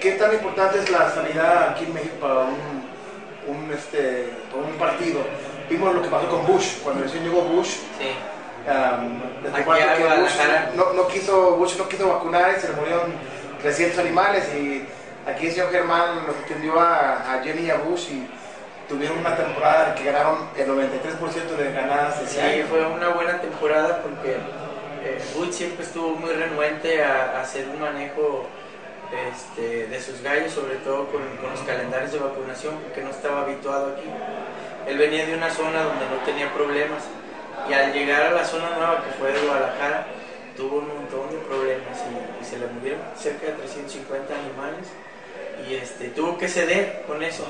¿Qué tan importante es la sanidad aquí en México para un, un, este, para un partido? Vimos lo que pasó con Bush, cuando recién llegó Bush. Sí. Um, desde cuando que. Bush no, no quiso, Bush no quiso vacunar y se le murieron 300 animales y aquí el señor Germán nos atendió a, a Jenny y a Bush y tuvieron una temporada que ganaron el 93% de ganadas Sí, año. fue una buena temporada porque eh, Butch siempre estuvo muy renuente a, a hacer un manejo este, de sus gallos, sobre todo con, con los calendarios de vacunación, porque no estaba habituado aquí. Él venía de una zona donde no tenía problemas y al llegar a la zona nueva que fue de Guadalajara, tuvo un montón de problemas y, y se le murieron cerca de 350 animales y este, tuvo que ceder con eso,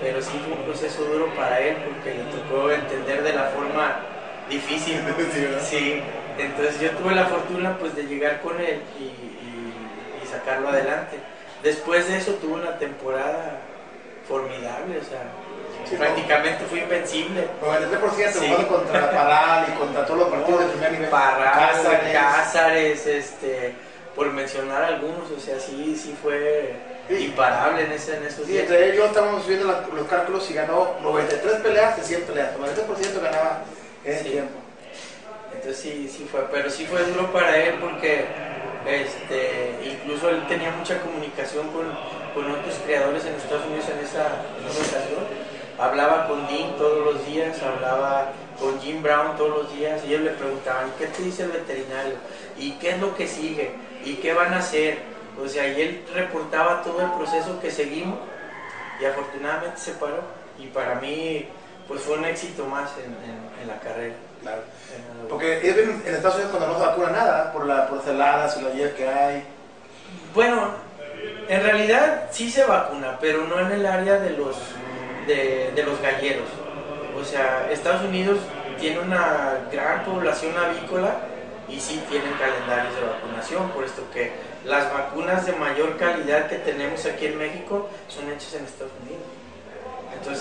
pero sí fue un proceso duro para él porque le tocó entender de la forma difícil. Entonces yo tuve la fortuna pues de llegar con él y sacarlo adelante. Después de eso tuve una temporada formidable, o sea, Sí, prácticamente fue invencible. 93% Sí. jugando contra Paral y contra todos los partidos de primer nivel. Parral, Cázares. Cázares, este, por mencionar algunos, o sea, sí, sí fue Sí. imparable en, ese, en esos Sí, días. entre ellos estábamos viendo la- los cálculos y ganó 93 peleas de 100 peleas. 93% ganaba en ese tiempo. Entonces sí, sí fue, pero sí fue duro para él porque este, incluso él tenía mucha comunicación con, otros creadores en Estados Unidos en esa, en ocasión. Hablaba con Dean todos los días, hablaba con Jim Brown todos los días y ellos le preguntaban, ¿qué te dice el veterinario? ¿Y qué es lo que sigue? ¿Y qué van a hacer? O sea, y él reportaba todo el proceso que seguimos y afortunadamente se paró. Y para mí, pues fue un éxito más en la carrera. Claro. Porque en Estados Unidos cuando no se vacuna nada, por la por celadas y la hiel que hay. Bueno, en realidad sí se vacuna, pero no en el área de los, de, de los galleros. O sea, Estados Unidos tiene una gran población avícola y sí tienen calendarios de vacunación, por esto que las vacunas de mayor calidad que tenemos aquí en México son hechas en Estados Unidos.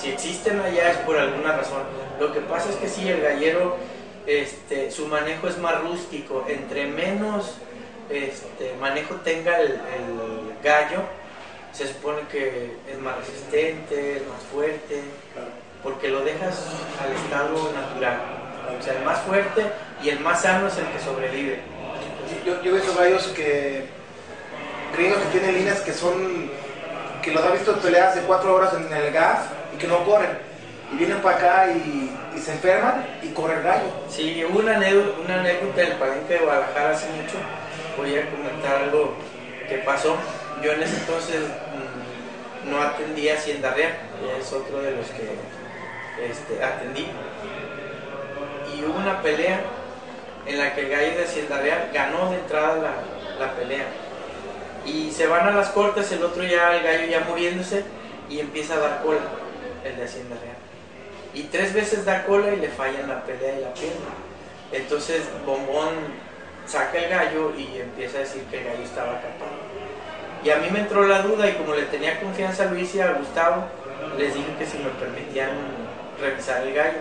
Si existen allá es por alguna razón. Lo que pasa es que sí, el gallero, este, su manejo es más rústico. Entre menos este, manejo tenga el, el gallo, se supone que es más resistente, es más fuerte, porque lo dejas al estado natural. O sea, el más fuerte y el más sano es el que sobrevive. Yo, yo veo esos gallos que gringos que tienen líneas que son que los ha visto en peleas de 4 horas en el gas que no corren. Y vienen para acá y, se enferman y corre el gallo. Sí, hubo una anécdota, del palenque de Guadalajara hace mucho. Voy a comentar algo que pasó. Yo en ese entonces mm, no atendí a Hacienda Real, es otro de los que este, atendí. Y hubo una pelea en la que el gallo de Hacienda Real ganó de entrada la, la pelea. Y se van a las cortes, el otro ya, el gallo ya muriéndose, y empieza a dar cola, el de Hacienda Real. Y tres veces da cola y le falla en la pelea y la pierde. Entonces Bombón saca el gallo y empieza a decir que el gallo estaba capado. Y a mí me entró la duda y como le tenía confianza a Luis y a Gustavo, les dije que si me permitían revisar el gallo.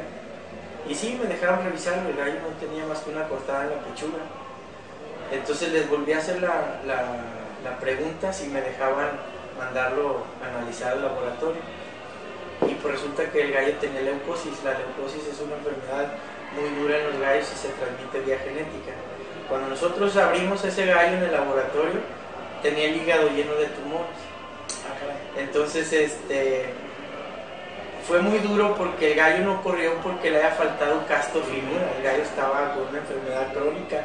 Y sí, me dejaron revisarlo, el gallo no tenía más que una cortada en la pechuga. Entonces les volví a hacer la, la- la pregunta si me dejaban mandarlo a analizar al laboratorio. Y pues resulta que el gallo tenía leucosis. La leucosis es una enfermedad muy dura en los gallos y se transmite vía genética. Cuando nosotros abrimos ese gallo en el laboratorio, tenía el hígado lleno de tumores. Entonces, este, fue muy duro porque el gallo no corrió porque le haya faltado castofinura. El gallo estaba con una enfermedad crónica.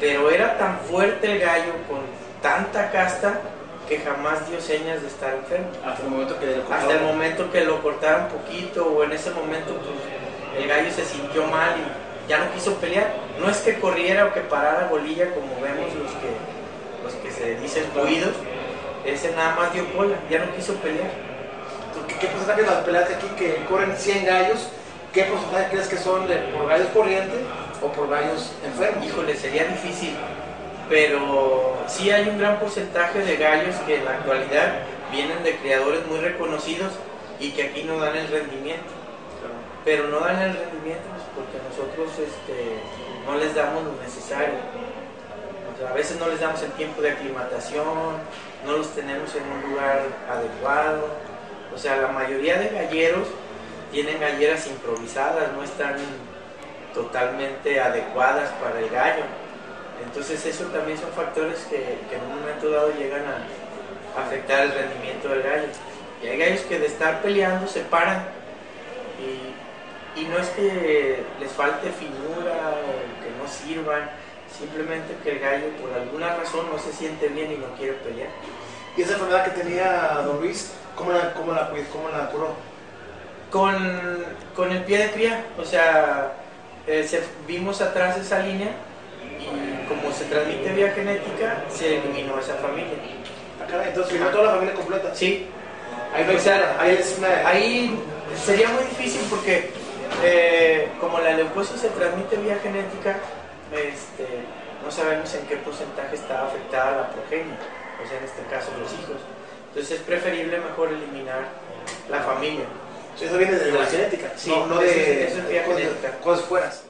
Pero era tan fuerte el gallo con tanta casta que jamás dio señas de estar enfermo. Hasta el momento que Hasta el momento que lo cortaron poquito o en ese momento pues, el gallo se sintió mal y ya no quiso pelear. No es que corriera o que parara bolilla como vemos los que, los que se dicen ruidos. Ese nada más dio cola, ya no quiso pelear. ¿Qué, qué porcentaje de las peleas de aquí que corren 100 gallos? ¿Qué porcentaje crees que son de, por gallos corrientes o por gallos enfermos? Híjole, sería difícil, pero sí hay un gran porcentaje de gallos que en la actualidad vienen de criadores muy reconocidos y que aquí no dan el rendimiento. Pero no dan el rendimiento pues, porque nosotros este, no les damos lo necesario. a veces no les damos el tiempo de aclimatación, no los tenemos en un lugar adecuado. O sea, la mayoría de galleros tienen galleras improvisadas, no están totalmente adecuadas para el gallo. Entonces eso también son factores que, que en un momento dado llegan a afectar el rendimiento del gallo. Y hay gallos que de estar peleando se paran y, y no es que les falte finura o que no sirvan, simplemente que el gallo por alguna razón no se siente bien y no quiere pelear. ¿Y esa enfermedad que tenía Don Luis, cómo la, cómo la, cómo la curó? Con, con el pie de cría, o sea, eh, se- vimos atrás esa línea como se transmite vía genética, se eliminó esa familia. Caray, entonces toda la familia completa. Sí, Ahí, O sea, ahí es una... ahí sería muy difícil porque eh, como la leucosis se transmite vía genética, este, no sabemos en qué porcentaje está afectada la progenie, o sea, en este caso los hijos. Entonces es preferible mejor eliminar la familia. Eso viene de la genética, Sí, no, no de, es- eso es vía genética. cosas fueras.